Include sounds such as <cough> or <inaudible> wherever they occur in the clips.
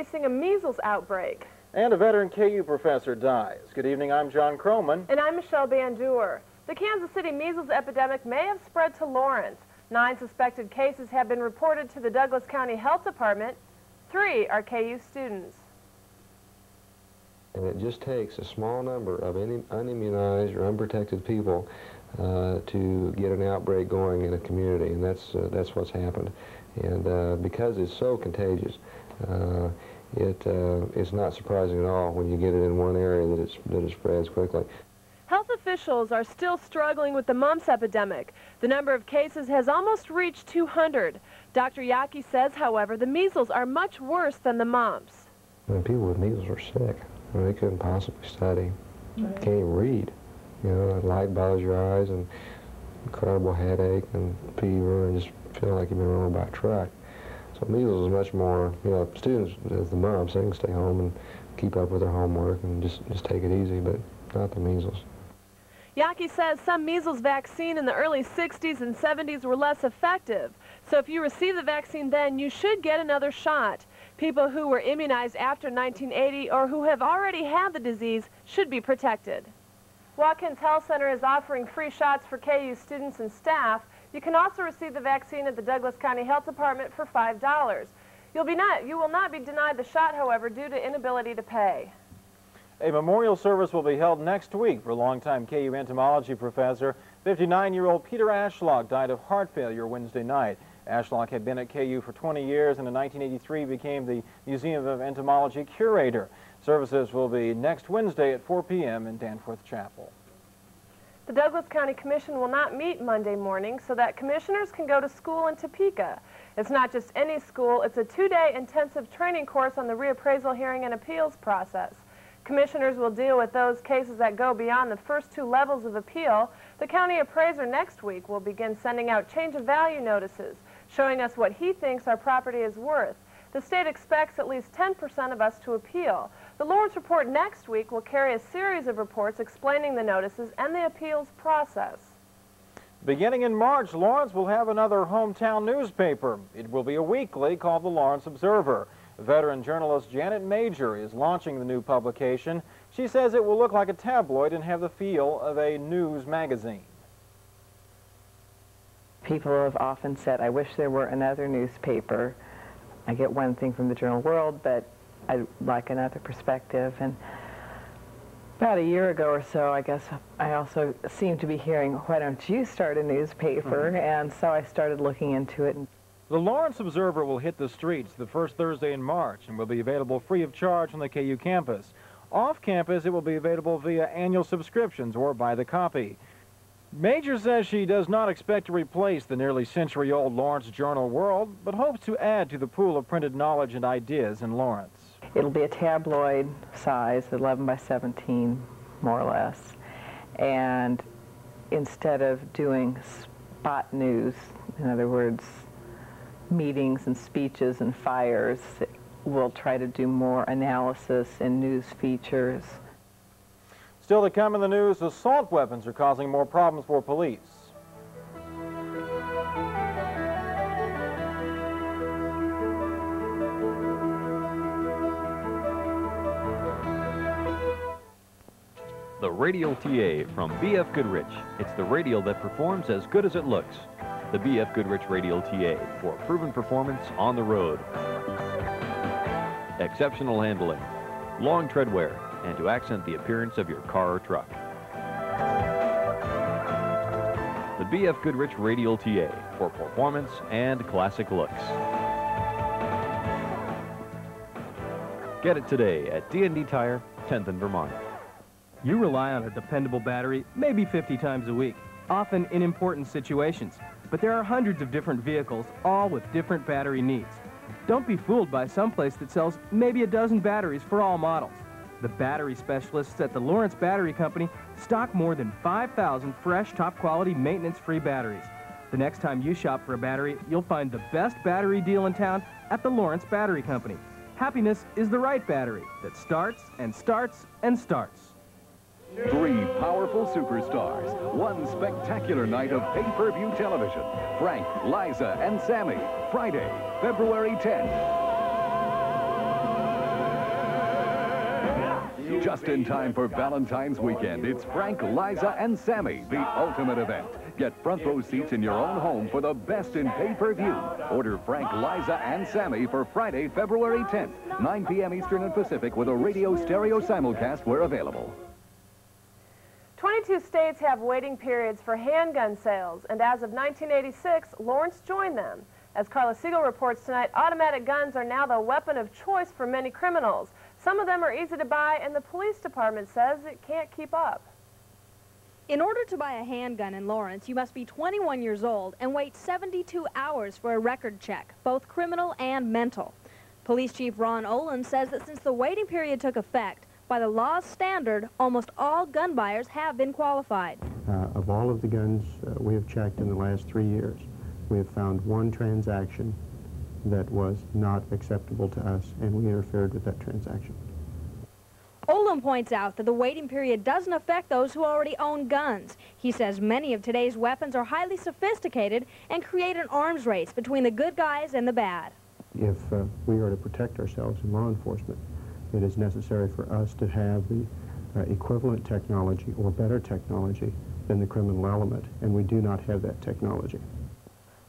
may be facing a measles outbreak. And a veteran KU professor dies. Good evening, I'm John Croman. And I'm Michelle Bandur. The Kansas City measles epidemic may have spread to Lawrence. Nine suspected cases have been reported to the Douglas County Health Department. Three are KU students. And it just takes a small number of unimmunized or unprotected people uh, to get an outbreak going in a community, and that's, uh, that's what's happened. And uh, because it's so contagious, uh, it, uh, it's not surprising at all when you get it in one area that, it's, that it spreads quickly. Health officials are still struggling with the mumps epidemic. The number of cases has almost reached 200. Dr. Yaki says, however, the measles are much worse than the mumps. When people with measles are sick, I mean, they couldn't possibly study. Right. Can't even read. You know, light bothers your eyes and incredible headache and fever and just feeling like you've been run by a truck. So measles is much more, you know, students, as the mumps, they can stay home and keep up with their homework and just, just take it easy, but not the measles. Yaki says some measles vaccine in the early 60s and 70s were less effective. So if you receive the vaccine then, you should get another shot. People who were immunized after 1980 or who have already had the disease should be protected. Watkins Health Center is offering free shots for KU students and staff. You can also receive the vaccine at the Douglas County Health Department for $5. You'll be not, you will not be denied the shot, however, due to inability to pay. A memorial service will be held next week for longtime KU entomology professor. 59-year-old Peter Ashlock died of heart failure Wednesday night. Ashlock had been at KU for 20 years and in 1983 became the Museum of Entomology curator. Services will be next Wednesday at 4 p.m. in Danforth Chapel. The Douglas County Commission will not meet Monday morning so that commissioners can go to school in Topeka. It's not just any school, it's a two-day intensive training course on the reappraisal hearing and appeals process. Commissioners will deal with those cases that go beyond the first two levels of appeal. The county appraiser next week will begin sending out change of value notices, showing us what he thinks our property is worth. The state expects at least 10% of us to appeal. The Lawrence Report next week will carry a series of reports explaining the notices and the appeals process. Beginning in March, Lawrence will have another hometown newspaper. It will be a weekly called the Lawrence Observer. Veteran journalist Janet Major is launching the new publication. She says it will look like a tabloid and have the feel of a news magazine. People have often said, I wish there were another newspaper. I get one thing from the Journal World, but I like another perspective. And about a year ago or so, I guess I also seemed to be hearing, why don't you start a newspaper? Mm -hmm. And so I started looking into it. The Lawrence Observer will hit the streets the first Thursday in March and will be available free of charge on the KU campus. Off campus, it will be available via annual subscriptions or by the copy. Major says she does not expect to replace the nearly century-old Lawrence Journal World, but hopes to add to the pool of printed knowledge and ideas in Lawrence. It'll be a tabloid size, 11 by 17, more or less. And instead of doing spot news, in other words, meetings and speeches and fires. We'll try to do more analysis and news features. Still to come in the news, assault weapons are causing more problems for police. The Radial TA from BF Goodrich. It's the radial that performs as good as it looks the BF Goodrich Radial TA for proven performance on the road. Exceptional handling, long tread wear, and to accent the appearance of your car or truck. The BF Goodrich Radial TA for performance and classic looks. Get it today at D&D Tire, 10th in Vermont. You rely on a dependable battery maybe 50 times a week, often in important situations. But there are hundreds of different vehicles, all with different battery needs. Don't be fooled by some place that sells maybe a dozen batteries for all models. The battery specialists at the Lawrence Battery Company stock more than 5,000 fresh, top-quality, maintenance-free batteries. The next time you shop for a battery, you'll find the best battery deal in town at the Lawrence Battery Company. Happiness is the right battery that starts and starts and starts. Three powerful superstars, one spectacular night of pay-per-view television. Frank, Liza, and Sammy, Friday, February 10th. Just in time for Valentine's weekend, it's Frank, Liza, and Sammy, the ultimate event. Get front row seats in your own home for the best in pay-per-view. Order Frank, Liza, and Sammy for Friday, February 10th, 9 p.m. Eastern and Pacific with a radio stereo simulcast where available. 22 states have waiting periods for handgun sales, and as of 1986, Lawrence joined them. As Carla Siegel reports tonight, automatic guns are now the weapon of choice for many criminals. Some of them are easy to buy, and the police department says it can't keep up. In order to buy a handgun in Lawrence, you must be 21 years old and wait 72 hours for a record check, both criminal and mental. Police Chief Ron Olin says that since the waiting period took effect, by the law's standard, almost all gun buyers have been qualified. Uh, of all of the guns uh, we have checked in the last three years, we have found one transaction that was not acceptable to us, and we interfered with that transaction. Olin points out that the waiting period doesn't affect those who already own guns. He says many of today's weapons are highly sophisticated and create an arms race between the good guys and the bad. If uh, we are to protect ourselves in law enforcement, it is necessary for us to have the uh, equivalent technology or better technology than the criminal element, and we do not have that technology.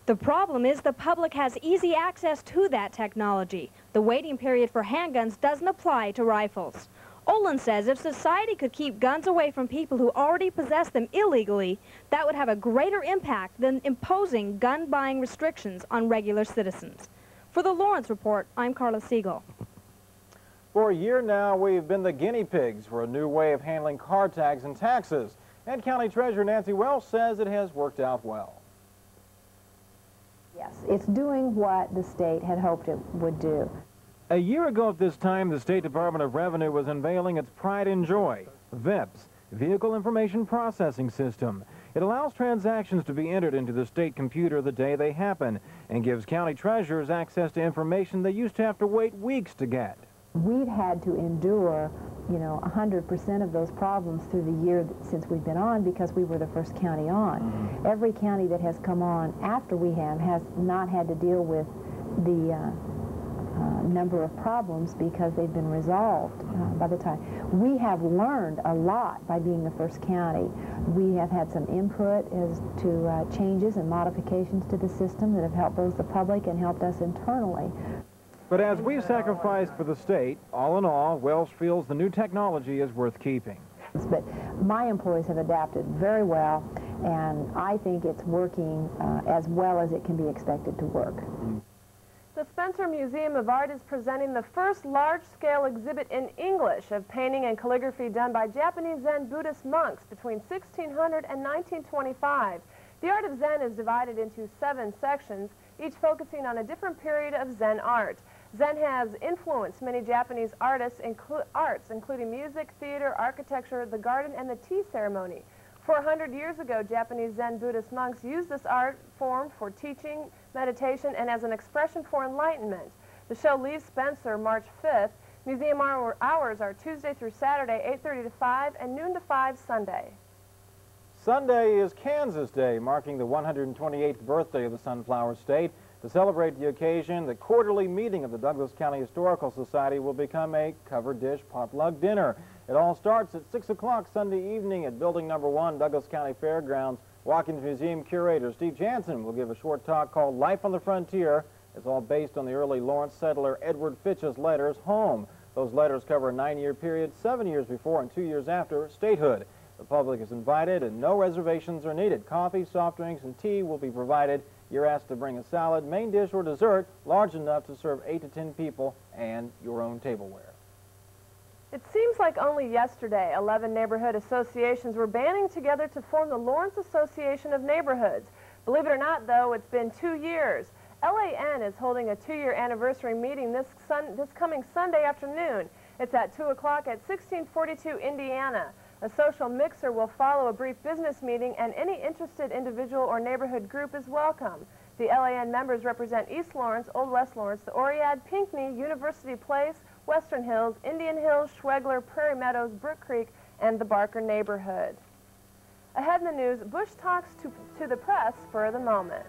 The problem is the public has easy access to that technology. The waiting period for handguns doesn't apply to rifles. Olin says if society could keep guns away from people who already possess them illegally, that would have a greater impact than imposing gun buying restrictions on regular citizens. For the Lawrence Report, I'm Carla Siegel. For a year now, we've been the guinea pigs for a new way of handling car tags and taxes. And County Treasurer Nancy Welsh says it has worked out well. Yes, it's doing what the state had hoped it would do. A year ago at this time, the State Department of Revenue was unveiling its pride and joy, VIPS, Vehicle Information Processing System. It allows transactions to be entered into the state computer the day they happen and gives county treasurers access to information they used to have to wait weeks to get. We've had to endure, you know, 100% of those problems through the year since we've been on because we were the first county on. Mm -hmm. Every county that has come on after we have has not had to deal with the uh, uh, number of problems because they've been resolved uh, by the time. We have learned a lot by being the first county. We have had some input as to uh, changes and modifications to the system that have helped both the public and helped us internally. But as we've sacrificed for the state, all in all, Welsh feels the new technology is worth keeping. But my employees have adapted very well, and I think it's working uh, as well as it can be expected to work. The Spencer Museum of Art is presenting the first large-scale exhibit in English of painting and calligraphy done by Japanese Zen Buddhist monks between 1600 and 1925. The art of Zen is divided into seven sections, each focusing on a different period of Zen art. Zen has influenced many Japanese artists, inclu arts, including music, theater, architecture, the garden, and the tea ceremony. 400 years ago, Japanese Zen Buddhist monks used this art form for teaching, meditation, and as an expression for enlightenment. The show leaves Spencer March 5th. Museum hour hours are Tuesday through Saturday, 8.30 to 5, and noon to 5 Sunday. Sunday is Kansas Day, marking the 128th birthday of the Sunflower State. To celebrate the occasion, the quarterly meeting of the Douglas County Historical Society will become a covered dish potluck dinner. It all starts at 6 o'clock Sunday evening at Building Number 1, Douglas County Fairgrounds. Watkins Museum curator Steve Jansen will give a short talk called Life on the Frontier. It's all based on the early Lawrence settler Edward Fitch's letters home. Those letters cover a nine-year period, seven years before and two years after statehood. The public is invited and no reservations are needed. Coffee, soft drinks, and tea will be provided. You're asked to bring a salad, main dish, or dessert large enough to serve 8 to 10 people and your own tableware. It seems like only yesterday 11 neighborhood associations were banding together to form the Lawrence Association of Neighborhoods. Believe it or not, though, it's been two years. LAN is holding a two-year anniversary meeting this, sun this coming Sunday afternoon. It's at 2 o'clock at 1642 Indiana. A social mixer will follow a brief business meeting, and any interested individual or neighborhood group is welcome. The LAN members represent East Lawrence, Old West Lawrence, the Oread, Pinckney, University Place, Western Hills, Indian Hills, Schwegler, Prairie Meadows, Brook Creek, and the Barker neighborhood. Ahead in the news, Bush talks to, to the press for the moment.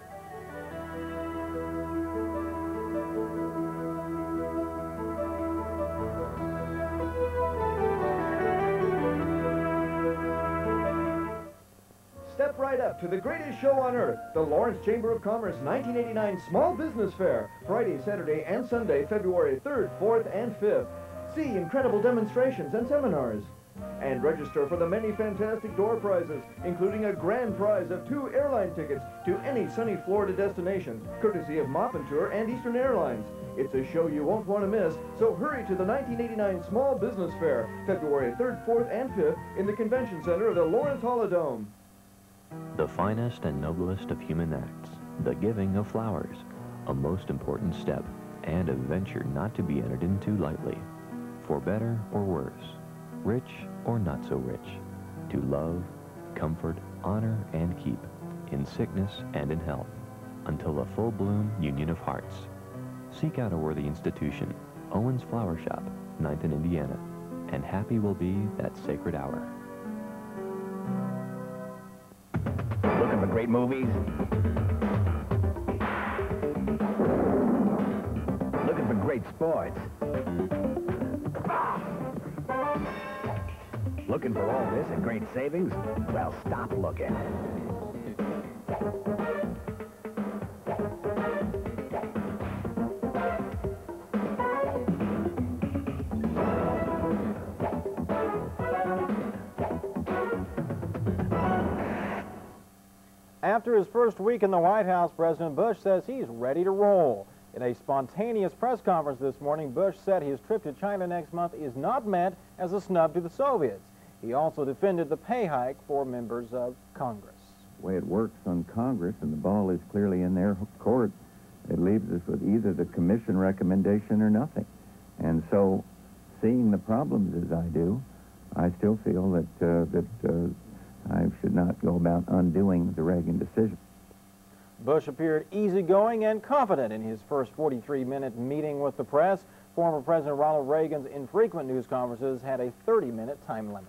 Step right up to the greatest show on earth, the Lawrence Chamber of Commerce 1989 Small Business Fair, Friday, Saturday, and Sunday, February 3rd, 4th, and 5th. See incredible demonstrations and seminars. And register for the many fantastic door prizes, including a grand prize of two airline tickets to any sunny Florida destination, courtesy of Maupintour and Eastern Airlines. It's a show you won't want to miss, so hurry to the 1989 Small Business Fair, February 3rd, 4th, and 5th in the Convention Center of the Lawrence Hall of Holidome. The finest and noblest of human acts, the giving of flowers, a most important step and a venture not to be entered into lightly. For better or worse, rich or not so rich, to love, comfort, honor, and keep, in sickness and in health, until a full-bloom union of hearts. Seek out a worthy institution, Owens Flower Shop, 9th and Indiana, and happy will be that sacred hour. Looking for great movies? Looking for great sports? Looking for all this at great savings? Well, stop looking. After his first week in the White House, President Bush says he's ready to roll. In a spontaneous press conference this morning, Bush said his trip to China next month is not meant as a snub to the Soviets. He also defended the pay hike for members of Congress. The way it works on Congress, and the ball is clearly in their court, it leaves us with either the commission recommendation or nothing. And so, seeing the problems as I do, I still feel that, uh, that uh, I should not go about undoing the Reagan decision. Bush appeared easygoing and confident in his first 43-minute meeting with the press. Former President Ronald Reagan's infrequent news conferences had a 30-minute time limit.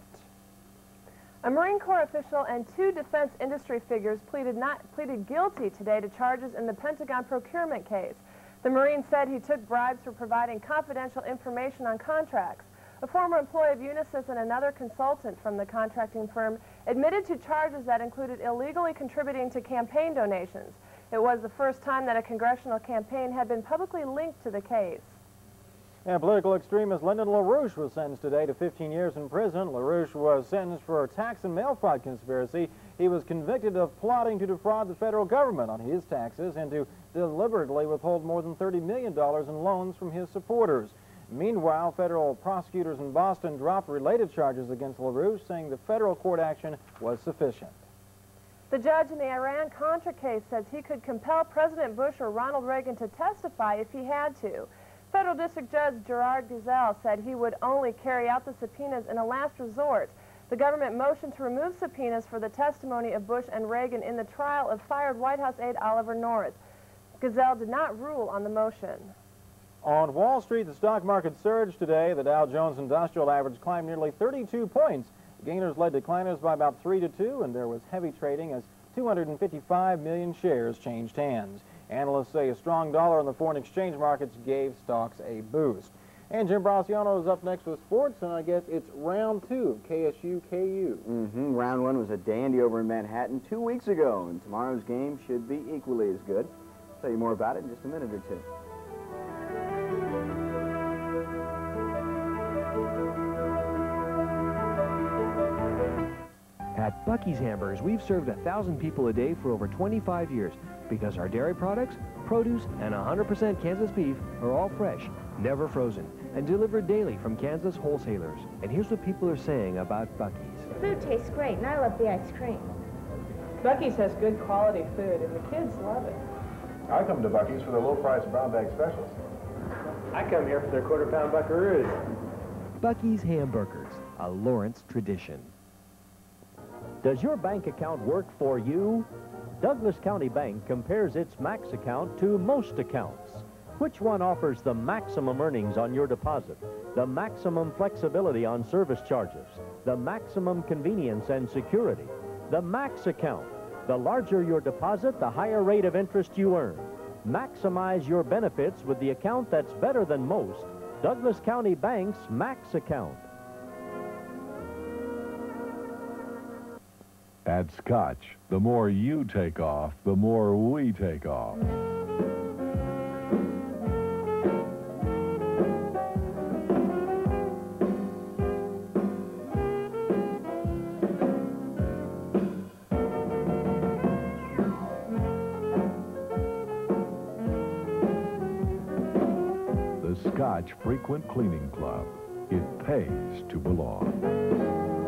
A Marine Corps official and two defense industry figures pleaded, not, pleaded guilty today to charges in the Pentagon procurement case. The Marine said he took bribes for providing confidential information on contracts. A former employee of Unisys and another consultant from the contracting firm admitted to charges that included illegally contributing to campaign donations. It was the first time that a congressional campaign had been publicly linked to the case. And political extremist Lyndon LaRouche was sentenced today to 15 years in prison. LaRouche was sentenced for a tax and mail fraud conspiracy. He was convicted of plotting to defraud the federal government on his taxes and to deliberately withhold more than $30 million in loans from his supporters. Meanwhile, federal prosecutors in Boston dropped related charges against LaRouche, saying the federal court action was sufficient. The judge in the Iran-Contra case says he could compel President Bush or Ronald Reagan to testify if he had to. Federal District Judge Gerhard Gesell said he would only carry out the subpoenas in a last resort. The government motioned to remove subpoenas for the testimony of Bush and Reagan in the trial of fired White House aide Oliver North. Gesell did not rule on the motion. On Wall Street, the stock market surged today. The Dow Jones Industrial Average climbed nearly 32 points. Gainers led decliners by about 3 to 2, and there was heavy trading as 255 million shares changed hands. Analysts say a strong dollar on the foreign exchange markets gave stocks a boost. And Jim Brasciano is up next with sports, and I guess it's round two of KSU-KU. Mm-hmm. Round one was a dandy over in Manhattan two weeks ago, and tomorrow's game should be equally as good. I'll tell you more about it in just a minute or two. At Bucky's Hamburgers, we've served a thousand people a day for over 25 years because our dairy products, produce, and 100% Kansas beef are all fresh, never frozen, and delivered daily from Kansas wholesalers. And here's what people are saying about Bucky's. Food tastes great, and I love the ice cream. Bucky's has good quality food, and the kids love it. I come to Bucky's for the low-price brown bag specials. I come here for their quarter-pound buckaroos. Bucky's Hamburgers, a Lawrence tradition. Does your bank account work for you? Douglas County Bank compares its max account to most accounts. Which one offers the maximum earnings on your deposit, the maximum flexibility on service charges, the maximum convenience and security? The max account. The larger your deposit, the higher rate of interest you earn. Maximize your benefits with the account that's better than most. Douglas County Bank's Max Account. At Scotch, the more you take off, the more we take off. The Scotch Frequent Cleaning Club. It pays to belong.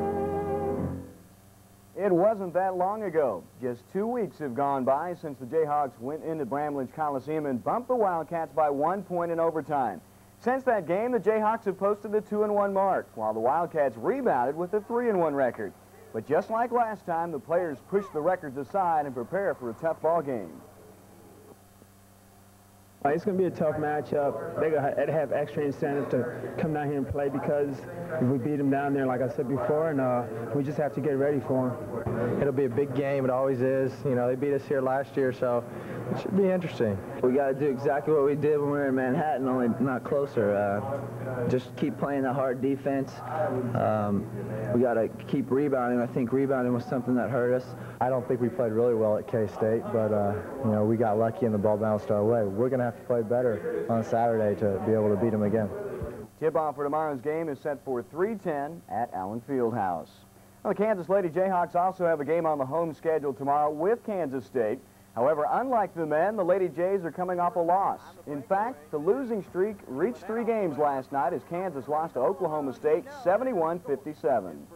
It wasn't that long ago. Just two weeks have gone by since the Jayhawks went into Bramlage Coliseum and bumped the Wildcats by one point in overtime. Since that game, the Jayhawks have posted a 2-1 mark, while the Wildcats rebounded with a 3-1 record. But just like last time, the players push the records aside and prepare for a tough ball game. It's going to be a tough matchup. They're going to have extra incentive to come down here and play because if we beat them down there, like I said before, and uh, we just have to get ready for them. It'll be a big game. It always is. You know, they beat us here last year, so it should be interesting. We got to do exactly what we did when we were in Manhattan, only not closer. Uh, just keep playing the hard defense. Um, we got to keep rebounding. I think rebounding was something that hurt us. I don't think we played really well at K-State, but, uh, you know, we got lucky and the ball bounced our way. We're going to have to play better on Saturday to be able to beat them again. Tip-off for tomorrow's game is set for 3:10 at Allen Fieldhouse. Well, the Kansas Lady Jayhawks also have a game on the home schedule tomorrow with Kansas State. However, unlike the men, the Lady Jays are coming off a loss. In fact, the losing streak reached three games last night as Kansas lost to Oklahoma State 71-57.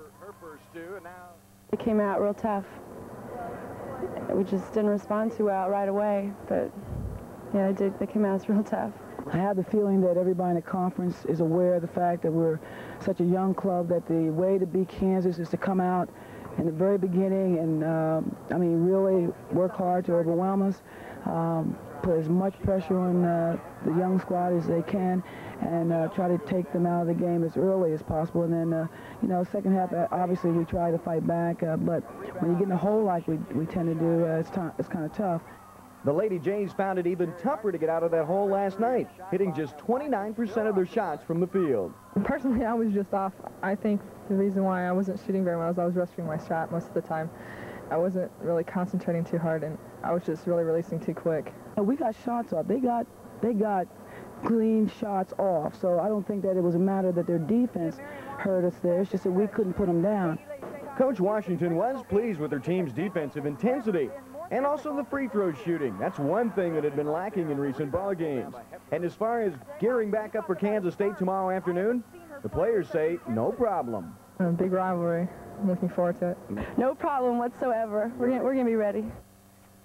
It came out real tough. We just didn't respond too well right away, but yeah, they did. They came out as real tough. I have the feeling that everybody in the conference is aware of the fact that we're such a young club that the way to beat Kansas is to come out in the very beginning and, um, I mean, really work hard to overwhelm us, um, put as much pressure on uh, the young squad as they can, and uh, try to take them out of the game as early as possible. And then, uh, you know, second half, uh, obviously we try to fight back, uh, but when you get in a hole like we, we tend to do, it's, it's kind of tough. The Lady Jays found it even tougher to get out of that hole last night, hitting just 29% of their shots from the field. Personally, I was just off. I think the reason why I wasn't shooting very well is I was rushing my shot most of the time. I wasn't really concentrating too hard, and I was just really releasing too quick. We got shots off. They got, they got clean shots off. So I don't think that it was a matter that their defense hurt us there. It's just that we couldn't put them down. Coach Washington was pleased with their team's defensive intensity and also the free throw shooting. That's one thing that had been lacking in recent ball games. And as far as gearing back up for Kansas State tomorrow afternoon, the players say no problem. A big rivalry. I'm looking forward to it. No problem whatsoever. We're gonna, we're gonna be ready.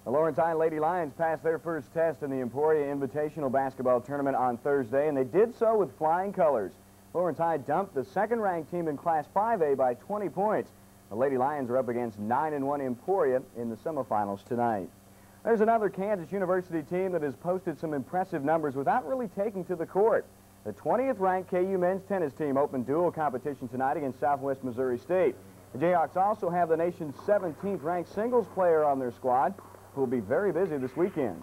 The Lawrence High Lady Lions passed their first test in the Emporia Invitational Basketball Tournament on Thursday, and they did so with flying colors. Lawrence High dumped the second-ranked team in Class 5A by 20 points. The Lady Lions are up against 9-1 Emporia in the semifinals tonight. There's another Kansas University team that has posted some impressive numbers without really taking to the court. The 20th-ranked KU men's tennis team opened dual competition tonight against Southwest Missouri State. The Jayhawks also have the nation's 17th-ranked singles player on their squad, who will be very busy this weekend.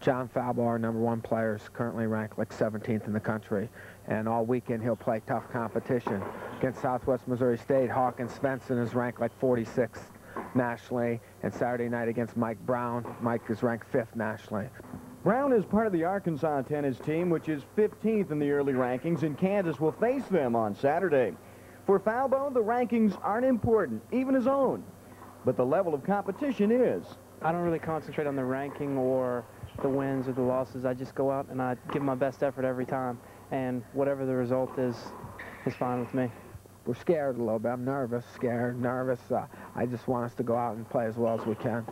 John Falbo, our number one player, is currently ranked like 17th in the country. And all weekend he'll play tough competition. Against Southwest Missouri State, Hawkins Svensson is ranked like 46th nationally. And Saturday night against Mike Brown, Mike is ranked 5th nationally. Brown is part of the Arkansas tennis team, which is 15th in the early rankings, and Kansas will face them on Saturday. For Falbo, the rankings aren't important, even his own. But the level of competition is. I don't really concentrate on the ranking or the wins or the losses. I just go out and I give my best effort every time. And whatever the result is, is fine with me. We're scared a little bit. I'm nervous, scared, nervous. Uh, I just want us to go out and play as well as we can.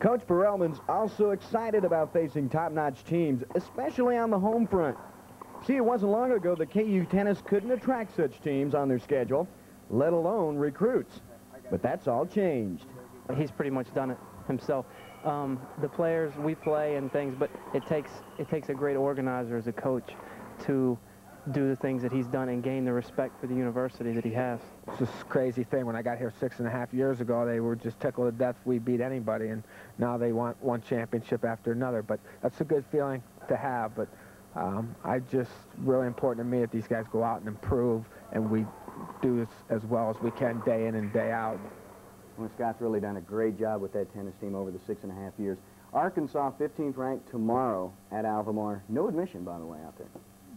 Coach Perelman's also excited about facing top-notch teams, especially on the home front. See, it wasn't long ago that KU Tennis couldn't attract such teams on their schedule, let alone recruits. But that's all changed. He's pretty much done it himself. Um, the players, we play and things, but it takes, it takes a great organizer as a coach to do the things that he's done and gain the respect for the university that he has. It's this crazy thing. When I got here six and a half years ago, they were just tickled to death we beat anybody, and now they want one championship after another. But that's a good feeling to have. But um, I just really important to me that these guys go out and improve, and we do this as well as we can day in and day out. Well, Scott's really done a great job with that tennis team over the six and a half years. Arkansas, 15th ranked tomorrow at Alvamar. No admission, by the way, out there.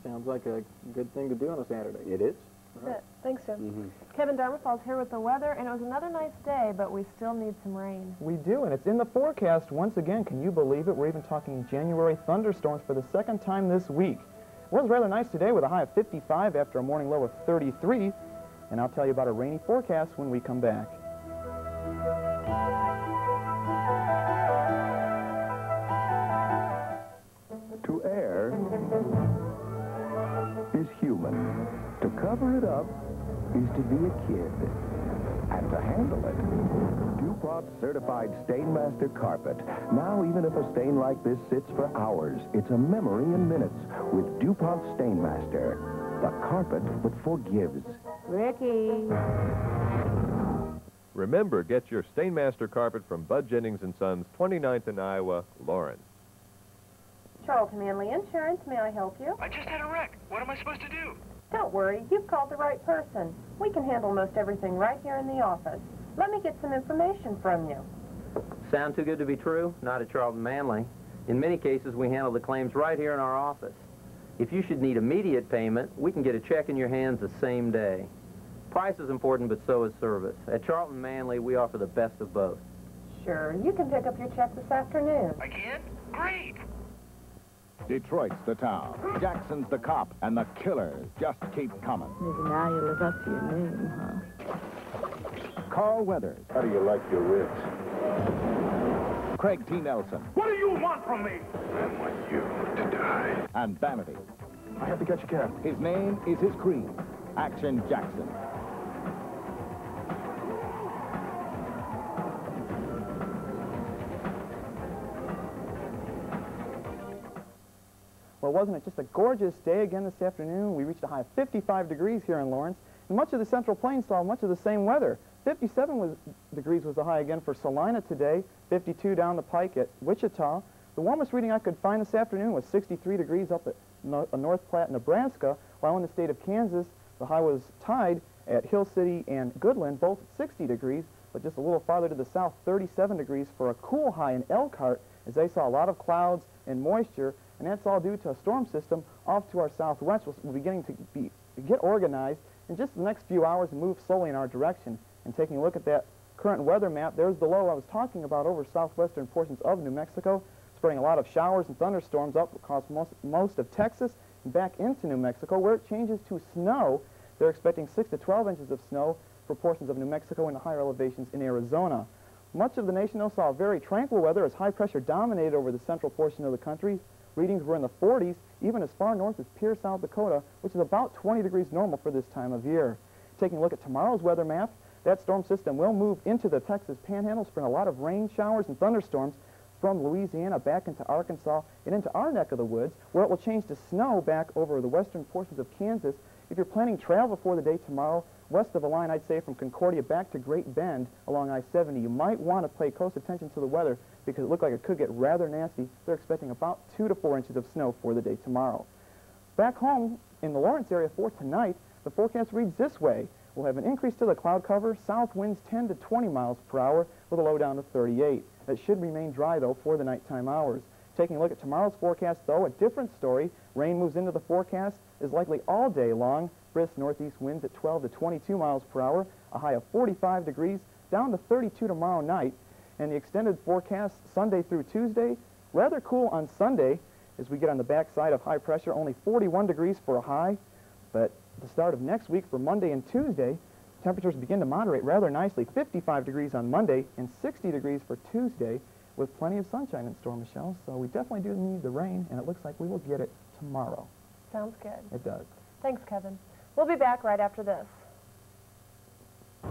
Sounds like a good thing to do on a Saturday. It is. That's it. Thanks, Jim. Mm-hmm. Kevin Darmafall's here with the weather, and it was another nice day, but we still need some rain. We do, and it's in the forecast once again. Can you believe it? We're even talking January thunderstorms for the second time this week. It was rather nice today with a high of 55 after a morning low of 33, and I'll tell you about a rainy forecast when we come back. Cover it up is to be a kid. And to handle it, DuPont certified Stainmaster carpet. Now, even if a stain like this sits for hours, it's a memory in minutes with DuPont Stainmaster. The carpet that forgives. Ricky. Remember, get your Stainmaster carpet from Bud Jennings & Sons, 29th in Iowa, Lawrence. Charlton Manley Insurance, may I help you? I just had a wreck. What am I supposed to do? Don't worry, you've called the right person. We can handle most everything right here in the office. Let me get some information from you. Sound too good to be true? Not at Charlton Manley. In many cases, we handle the claims right here in our office. If you should need immediate payment, we can get a check in your hands the same day. Price is important, but so is service. At Charlton Manley, we offer the best of both. Sure, you can pick up your check this afternoon. I can? Great! Detroit's the town. Jackson's the cop, and the killers just keep coming. Maybe now you live up to your name, huh? Carl Weathers. How do you like your ribs? Craig T. Nelson. What do you want from me? I want you to die. And Vanity. I have to catch a cab. His name is his creed. Action Jackson. Well, wasn't it just a gorgeous day again this afternoon? We reached a high of 55 degrees here in Lawrence, and much of the Central Plains saw much of the same weather. 57 was, degrees was the high again for Salina today, 52 down the pike at Wichita. The warmest reading I could find this afternoon was 63 degrees up at no uh, North Platte, Nebraska, while in the state of Kansas, the high was tied at Hill City and Goodland, both 60 degrees, but just a little farther to the south, 37 degrees for a cool high in Elkhart, as they saw a lot of clouds and moisture, and that's all due to a storm system off to our southwest, will be beginning to be, get organized in just the next few hours and move slowly in our direction. And taking a look at that current weather map, there's the low I was talking about over southwestern portions of New Mexico, spreading a lot of showers and thunderstorms up across most, most of Texas and back into New Mexico, where it changes to snow. They're expecting 6 to 12 inches of snow for portions of New Mexico and the higher elevations in Arizona. Much of the nation, though, saw very tranquil weather as high pressure dominated over the central portion of the country. Readings were in the 40s, even as far north as Pierre, South Dakota, which is about 20 degrees normal for this time of year. Taking a look at tomorrow's weather map, that storm system will move into the Texas Panhandle, spread a lot of rain showers and thunderstorms from Louisiana back into Arkansas and into our neck of the woods, where it will change to snow back over the western portions of Kansas. If you're planning travel for the day tomorrow, west of the line, I'd say from Concordia back to Great Bend along I-70, you might want to pay close attention to the weather because it looked like it could get rather nasty. They're expecting about two to four inches of snow for the day tomorrow. Back home in the Lawrence area for tonight, the forecast reads this way. We'll have an increase to the cloud cover, south winds 10 to 20 miles per hour with a low down to 38. That should remain dry, though, for the nighttime hours. Taking a look at tomorrow's forecast, though, a different story. Rain moves into the forecast, is likely all day long. Brisk northeast winds at 12 to 22 miles per hour, a high of 45 degrees, down to 32 tomorrow night. And the extended forecast Sunday through Tuesday, rather cool on Sunday as we get on the backside of high pressure, only 41 degrees for a high. But the start of next week for Monday and Tuesday, temperatures begin to moderate rather nicely. 55 degrees on Monday and 60 degrees for Tuesday with plenty of sunshine in store, Michelle. So we definitely do need the rain, and it looks like we will get it tomorrow. Sounds good. It does. Thanks, Kevin. We'll be back right after this.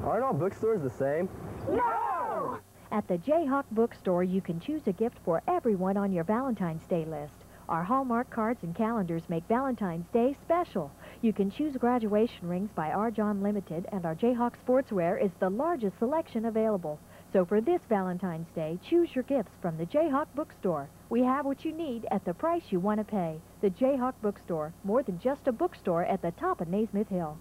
Aren't all bookstores the same? No! At the Jayhawk Bookstore, you can choose a gift for everyone on your Valentine's Day list. Our Hallmark cards and calendars make Valentine's Day special. You can choose graduation rings by R. John Limited, and our Jayhawk Sportswear is the largest selection available. So for this Valentine's Day, choose your gifts from the Jayhawk Bookstore. We have what you need at the price you want to pay. The Jayhawk Bookstore, more than just a bookstore at the top of Naismith Hill.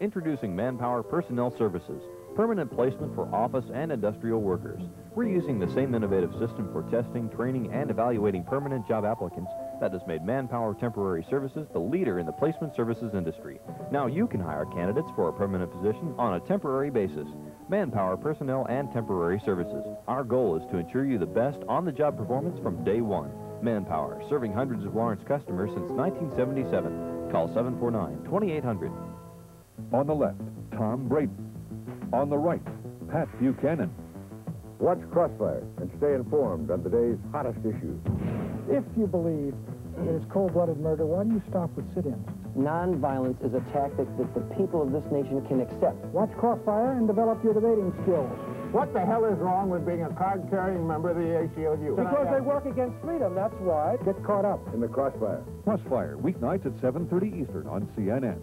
Introducing Manpower Personnel Services, permanent placement for office and industrial workers. We're using the same innovative system for testing, training, and evaluating permanent job applicants that has made Manpower Temporary Services the leader in the placement services industry. Now you can hire candidates for a permanent position on a temporary basis. Manpower Personnel and Temporary Services. Our goal is to ensure you the best on-the-job performance from day one. Manpower, serving hundreds of Lawrence customers since 1977. Call 749-2800. On the left, Tom Braden. On the right, Pat Buchanan. Watch Crossfire and stay informed on today's hottest issues. If you believe it is cold-blooded murder, why do you stop with sit-ins? Nonviolence is a tactic that the people of this nation can accept. Watch Crossfire and develop your debating skills. What the hell is wrong with being a card-carrying member of the ACLU? Because they work against freedom, that's why. Get caught up. In the Crossfire. Crossfire, weeknights at 7.30 Eastern on CNN.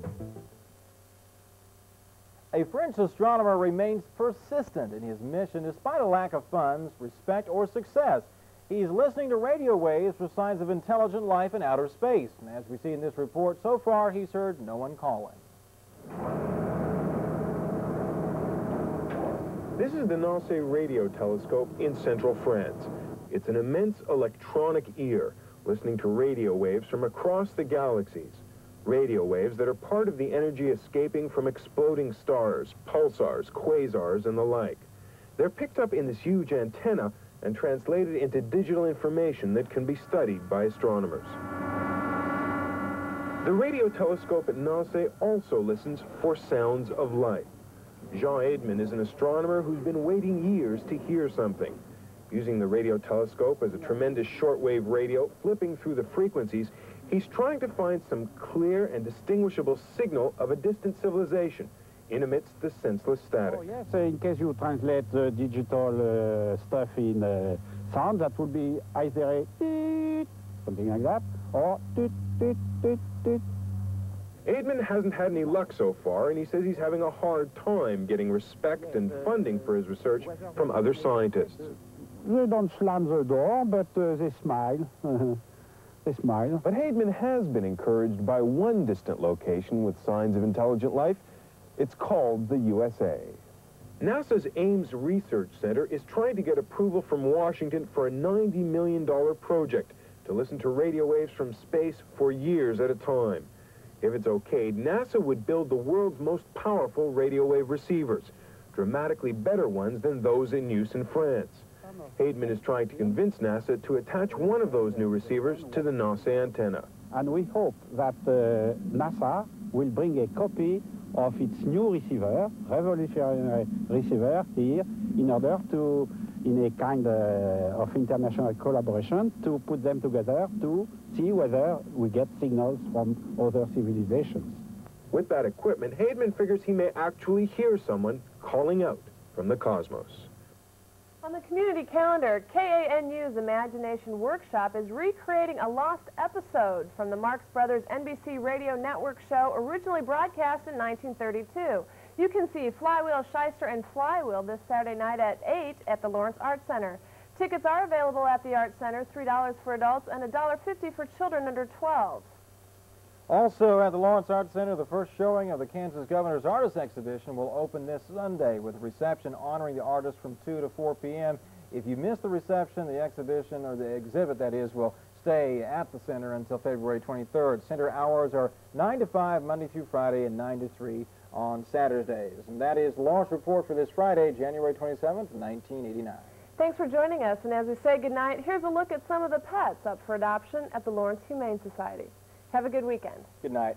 A French astronomer remains persistent in his mission despite a lack of funds, respect, or success. He's listening to radio waves for signs of intelligent life in outer space. And as we see in this report, so far he's heard no one calling. This is the Nançay Radio Telescope in central France. It's an immense electronic ear listening to radio waves from across the galaxies. Radio waves that are part of the energy escaping from exploding stars, pulsars, quasars, and the like. They're picked up in this huge antenna and translated into digital information that can be studied by astronomers. The radio telescope at Nançay also listens for sounds of life. Jean Heidmann is an astronomer who's been waiting years to hear something. Using the radio telescope as a tremendous shortwave radio, flipping through the frequencies, he's trying to find some clear and distinguishable signal of a distant civilization in amidst the senseless static. Oh, yes, in case you translate the digital uh, stuff in uh, sound, that would be either a something like that, or toot, toot, toot, toot. Heidmann hasn't had any luck so far, and he says he's having a hard time getting respect and funding for his research from other scientists. They don't slam the door, but uh, they smile. <laughs> they smile. But Heidmann has been encouraged by one distant location with signs of intelligent life. It's called the USA. NASA's Ames Research Center is trying to get approval from Washington for a $90 million project to listen to radio waves from space for years at a time. If it's okayed, NASA would build the world's most powerful radio wave receivers, dramatically better ones than those in use in France. Heidmann is trying to convince NASA to attach one of those new receivers to the Nançay antenna. And we hope that uh, NASA will bring a copy of its new receiver, revolutionary receiver here, in order to, in a kind uh, of international collaboration, to put them together to see whether we get signals from other civilizations. With that equipment, Heidmann figures he may actually hear someone calling out from the cosmos. On the community calendar, KANU's Imagination Workshop is recreating a lost episode from the Marx Brothers NBC Radio Network show originally broadcast in 1932. You can see Flywheel, Shyster, and Flywheel this Saturday night at 8 at the Lawrence Art Center. Tickets are available at the Art Center, $3 for adults and $1.50 for children under 12. Also at the Lawrence Art Center, the first showing of the Kansas Governor's Artist Exhibition will open this Sunday with a reception honoring the artists from 2 to 4 p.m. If you miss the reception, the exhibition, or the exhibit, that is, will stay at the center until February 23rd. Center hours are 9 to 5 Monday through Friday and 9 to 3 on Saturdays. And that is Lawrence Report for this Friday, January 27th, 1989. Thanks for joining us, and as we say goodnight, here's a look at some of the pets up for adoption at the Lawrence Humane Society. Have a good weekend. Good night.